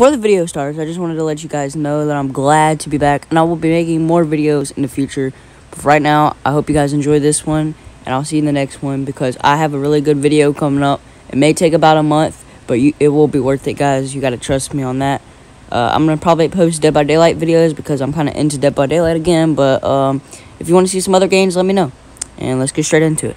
before the video starts, I just wanted to let you guys know that I'm glad to be back, and I will be making more videos in the future. But right now, I hope you guys enjoy this one, and I'll see you in the next one because I have a really good video coming up. It may take about a month, but you, it will be worth it, guys. You got to trust me on that. Uh, I'm to probably post Dead by Daylight videos because I'm kind of into Dead by Daylight again, but um, if you want to see some other games, let me know. And let's get straight into it.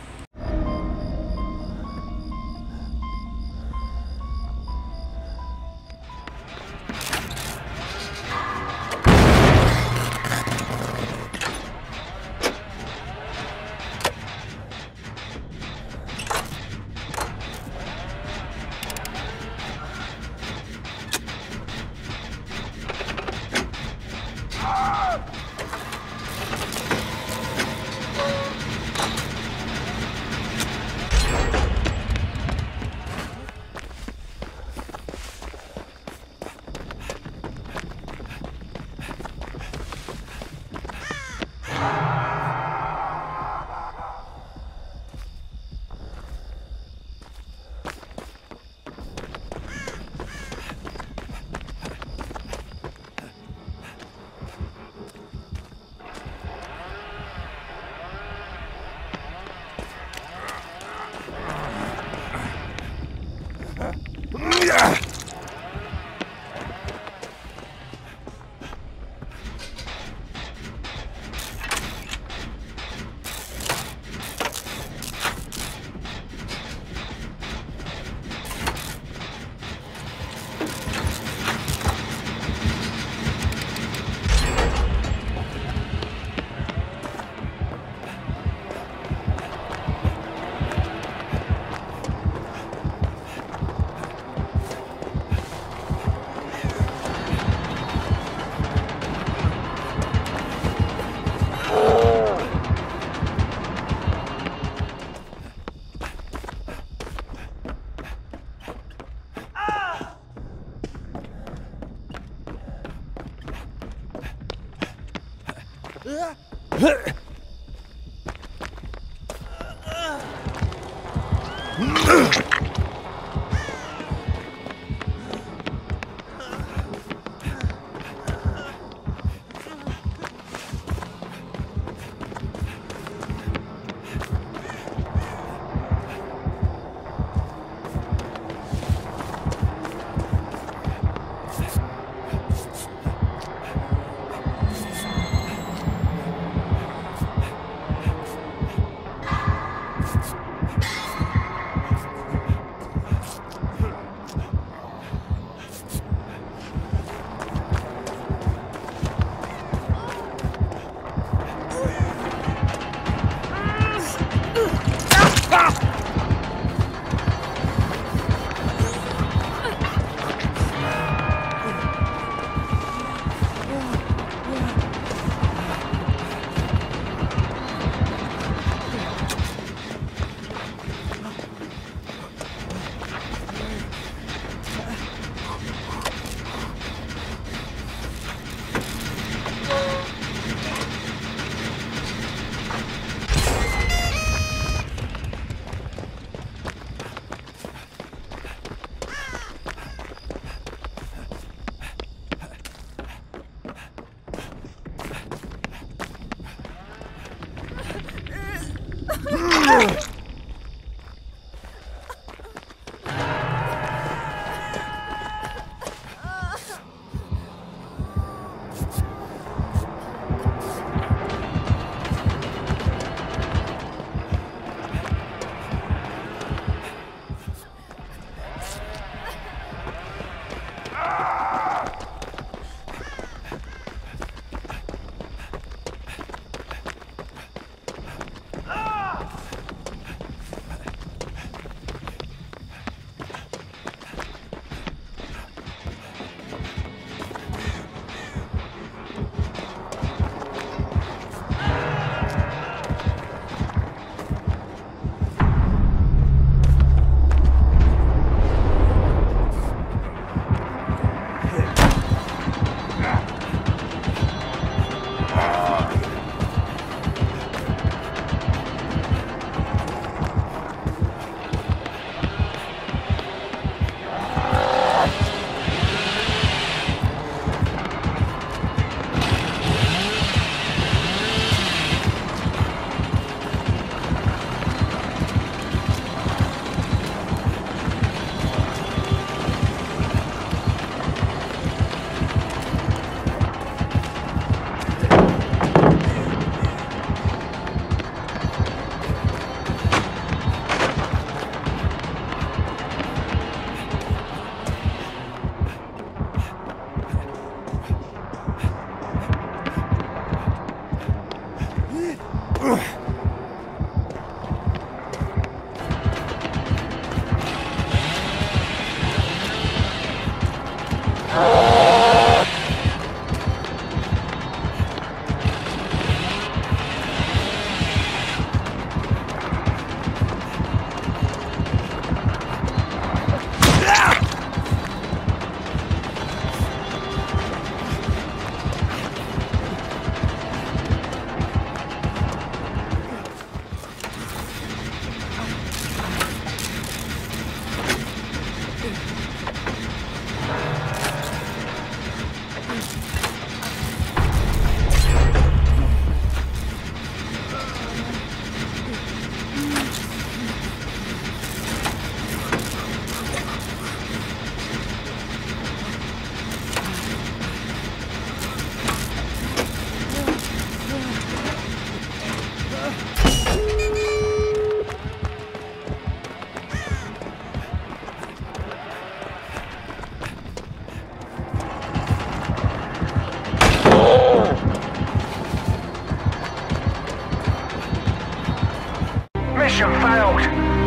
Huh? Mission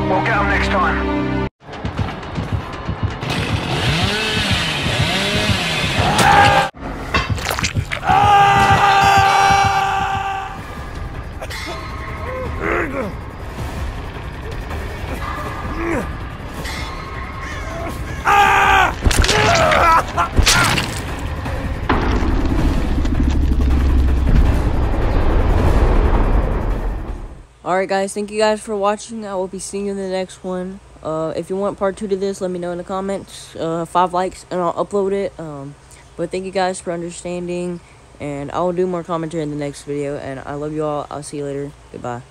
We'll get them next time. Alright guys, thank you guys for watching. I will be seeing you in the next one. Uh, if you want part 2 to this, let me know in the comments. Uh, 5 likes and I'll upload it. Um, but thank you guys for understanding. And I will do more commentary in the next video. And I love you all. I'll see you later. Goodbye.